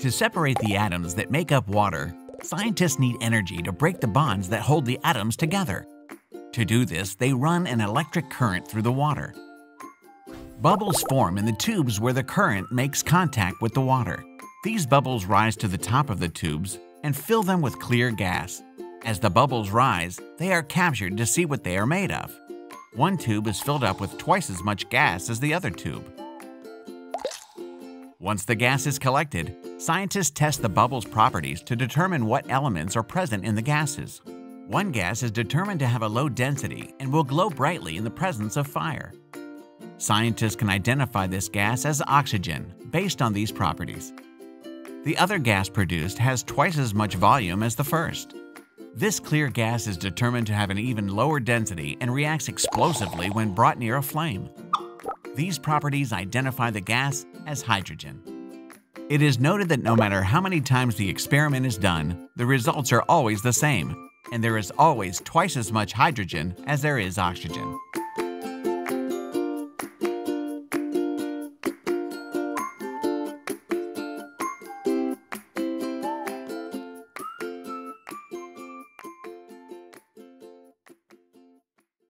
To separate the atoms that make up water, scientists need energy to break the bonds that hold the atoms together. To do this, they run an electric current through the water. Bubbles form in the tubes where the current makes contact with the water. These bubbles rise to the top of the tubes and fill them with clear gas. As the bubbles rise, they are captured to see what they are made of. One tube is filled up with twice as much gas as the other tube. Once the gas is collected, scientists test the bubble's properties to determine what elements are present in the gases. One gas is determined to have a low density and will glow brightly in the presence of fire. Scientists can identify this gas as oxygen based on these properties. The other gas produced has twice as much volume as the first. This clear gas is determined to have an even lower density and reacts explosively when brought near a flame. These properties identify the gas as hydrogen. It is noted that no matter how many times the experiment is done, the results are always the same, and there is always twice as much hydrogen as there is oxygen.